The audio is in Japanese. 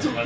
集ま